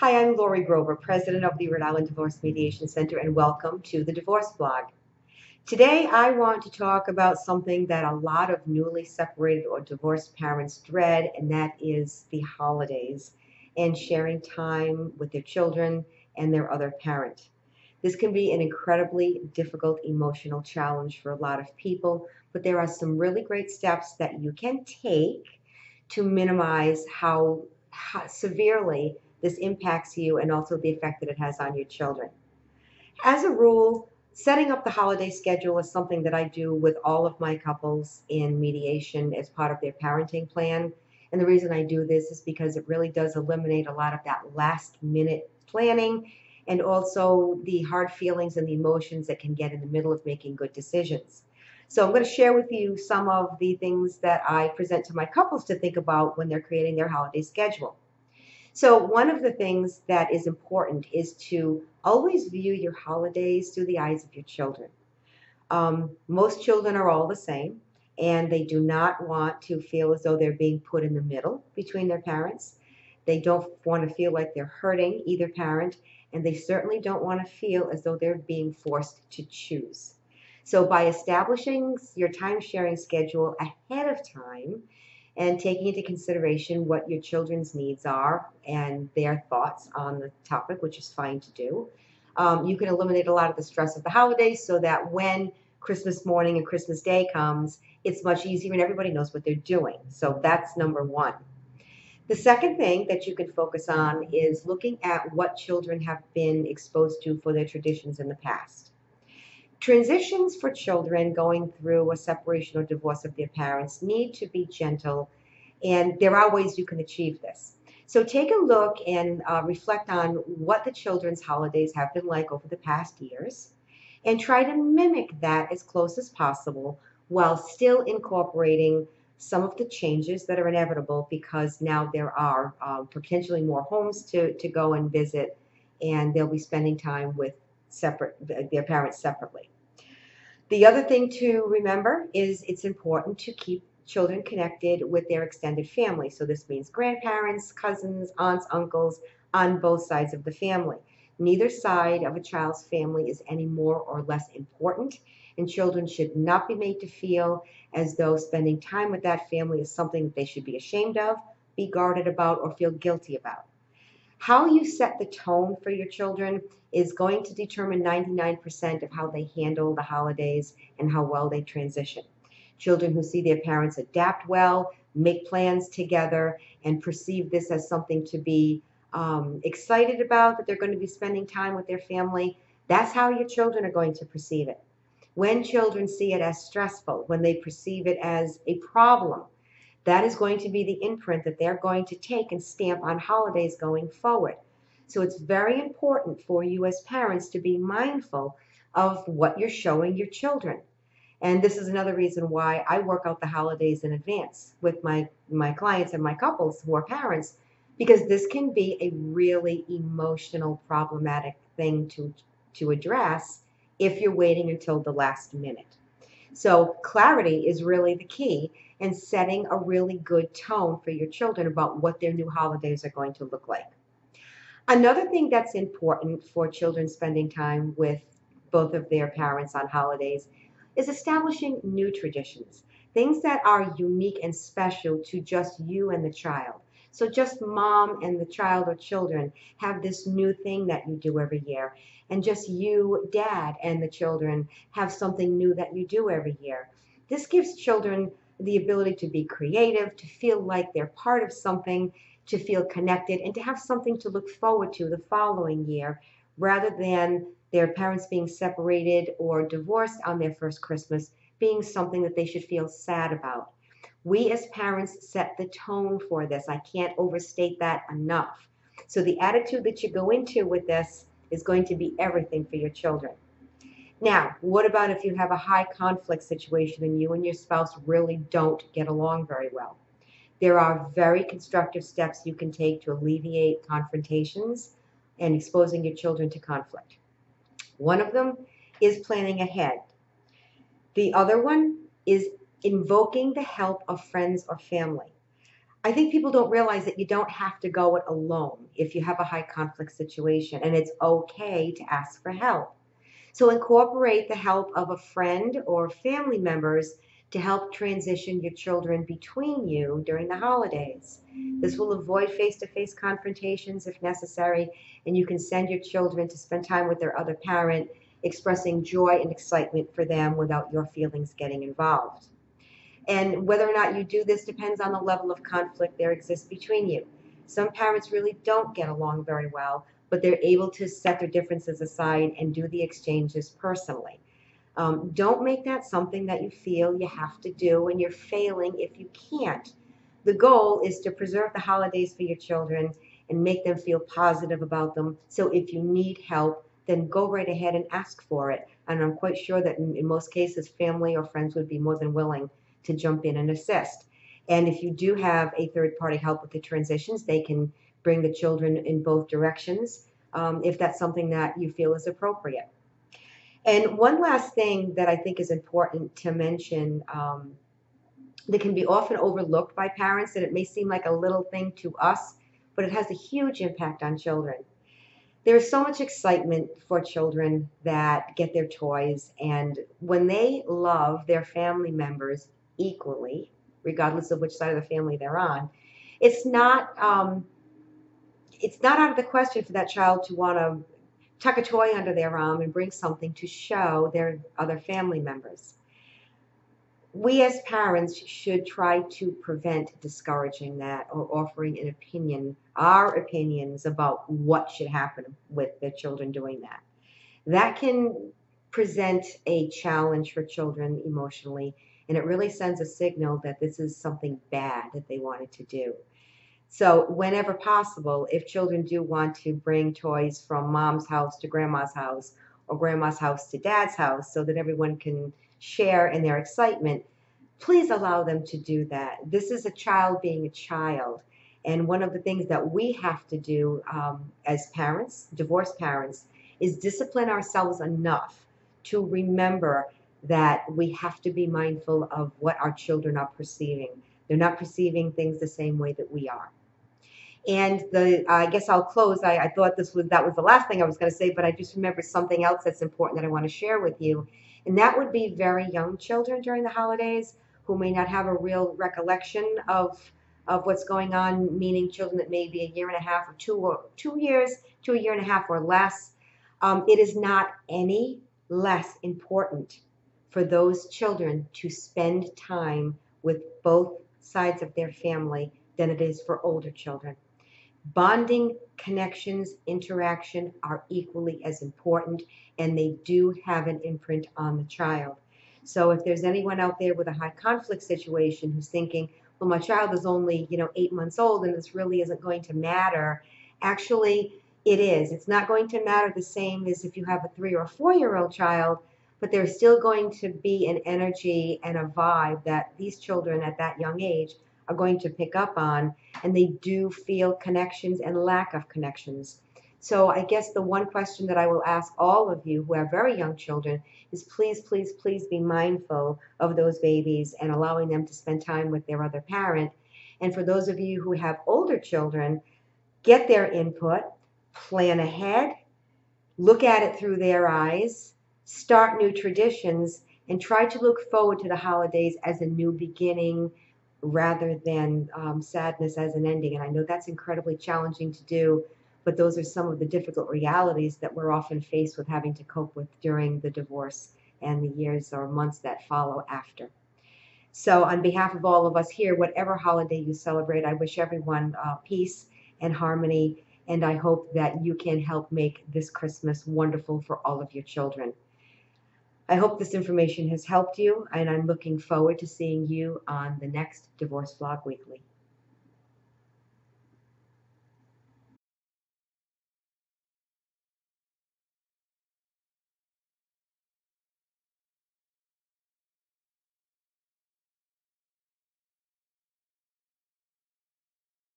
Hi, I'm Lori Grover, president of the Rhode Island Divorce Mediation Center, and welcome to the Divorce Vlog. Today, I want to talk about something that a lot of newly separated or divorced parents dread, and that is the holidays and sharing time with their children and their other parent. This can be an incredibly difficult emotional challenge for a lot of people, but there are some really great steps that you can take to minimize how, how severely this impacts you and also the effect that it has on your children. As a rule, setting up the holiday schedule is something that I do with all of my couples in mediation as part of their parenting plan. And the reason I do this is because it really does eliminate a lot of that last minute planning and also the hard feelings and the emotions that can get in the middle of making good decisions. So I'm going to share with you some of the things that I present to my couples to think about when they're creating their holiday schedule. So one of the things that is important is to always view your holidays through the eyes of your children. Um, most children are all the same, and they do not want to feel as though they're being put in the middle between their parents. They don't want to feel like they're hurting either parent, and they certainly don't want to feel as though they're being forced to choose. So by establishing your time sharing schedule ahead of time, and taking into consideration what your children's needs are and their thoughts on the topic, which is fine to do. Um, you can eliminate a lot of the stress of the holidays so that when Christmas morning and Christmas Day comes, it's much easier and everybody knows what they're doing. So that's number one. The second thing that you can focus on is looking at what children have been exposed to for their traditions in the past. Transitions for children going through a separation or divorce of their parents need to be gentle, and there are ways you can achieve this. So take a look and uh, reflect on what the children's holidays have been like over the past years, and try to mimic that as close as possible while still incorporating some of the changes that are inevitable because now there are uh, potentially more homes to, to go and visit, and they'll be spending time with separate their parents separately. The other thing to remember is it's important to keep children connected with their extended family. So this means grandparents, cousins, aunts, uncles on both sides of the family. Neither side of a child's family is any more or less important, and children should not be made to feel as though spending time with that family is something that they should be ashamed of, be guarded about, or feel guilty about. How you set the tone for your children is going to determine 99% of how they handle the holidays and how well they transition. Children who see their parents adapt well, make plans together, and perceive this as something to be um, excited about, that they're going to be spending time with their family, that's how your children are going to perceive it. When children see it as stressful, when they perceive it as a problem, that is going to be the imprint that they're going to take and stamp on holidays going forward. So it's very important for you as parents to be mindful of what you're showing your children. And this is another reason why I work out the holidays in advance with my, my clients and my couples who are parents, because this can be a really emotional, problematic thing to, to address if you're waiting until the last minute. So clarity is really the key and setting a really good tone for your children about what their new holidays are going to look like. Another thing that's important for children spending time with both of their parents on holidays is establishing new traditions, things that are unique and special to just you and the child. So just mom and the child or children have this new thing that you do every year. And just you, dad, and the children have something new that you do every year. This gives children the ability to be creative, to feel like they're part of something, to feel connected, and to have something to look forward to the following year rather than their parents being separated or divorced on their first Christmas being something that they should feel sad about. We as parents set the tone for this. I can't overstate that enough. So the attitude that you go into with this is going to be everything for your children. Now, what about if you have a high conflict situation and you and your spouse really don't get along very well? There are very constructive steps you can take to alleviate confrontations and exposing your children to conflict. One of them is planning ahead. The other one is invoking the help of friends or family. I think people don't realize that you don't have to go it alone if you have a high conflict situation, and it's okay to ask for help. So incorporate the help of a friend or family members to help transition your children between you during the holidays. This will avoid face to face confrontations if necessary, and you can send your children to spend time with their other parent, expressing joy and excitement for them without your feelings getting involved. And whether or not you do this depends on the level of conflict there exists between you. Some parents really don't get along very well, but they're able to set their differences aside and do the exchanges personally. Um, don't make that something that you feel you have to do and you're failing if you can't. The goal is to preserve the holidays for your children and make them feel positive about them. So if you need help, then go right ahead and ask for it. And I'm quite sure that in, in most cases, family or friends would be more than willing to jump in and assist. And if you do have a third party help with the transitions, they can bring the children in both directions um, if that's something that you feel is appropriate. And one last thing that I think is important to mention um, that can be often overlooked by parents, and it may seem like a little thing to us, but it has a huge impact on children. There's so much excitement for children that get their toys, and when they love their family members equally, regardless of which side of the family they're on, it's not um, it's not out of the question for that child to want to tuck a toy under their arm and bring something to show their other family members. We as parents should try to prevent discouraging that or offering an opinion, our opinions about what should happen with the children doing that. That can present a challenge for children emotionally, and it really sends a signal that this is something bad that they wanted to do. So whenever possible, if children do want to bring toys from mom's house to grandma's house or grandma's house to dad's house so that everyone can share in their excitement, please allow them to do that. This is a child being a child. And one of the things that we have to do um, as parents, divorced parents, is discipline ourselves enough to remember that we have to be mindful of what our children are perceiving. They're not perceiving things the same way that we are. And the I guess I'll close. I, I thought this was that was the last thing I was going to say, but I just remember something else that's important that I want to share with you, and that would be very young children during the holidays who may not have a real recollection of of what's going on, meaning children that may be a year and a half or two or two years to a year and a half or less. Um, it is not any less important for those children to spend time with both sides of their family than it is for older children. Bonding, connections, interaction are equally as important, and they do have an imprint on the child. So if there's anyone out there with a high conflict situation who's thinking, well, my child is only, you know, eight months old and this really isn't going to matter, actually, it is. It's not going to matter the same as if you have a three or four year old child, but there's still going to be an energy and a vibe that these children at that young age are going to pick up on, and they do feel connections and lack of connections. So I guess the one question that I will ask all of you who have very young children is please, please, please be mindful of those babies and allowing them to spend time with their other parent. And for those of you who have older children, get their input, plan ahead, look at it through their eyes, start new traditions, and try to look forward to the holidays as a new beginning, rather than um, sadness as an ending. And I know that's incredibly challenging to do, but those are some of the difficult realities that we're often faced with having to cope with during the divorce and the years or months that follow after. So, on behalf of all of us here, whatever holiday you celebrate, I wish everyone uh, peace and harmony, and I hope that you can help make this Christmas wonderful for all of your children. I hope this information has helped you, and I'm looking forward to seeing you on the next Divorce Vlog Weekly.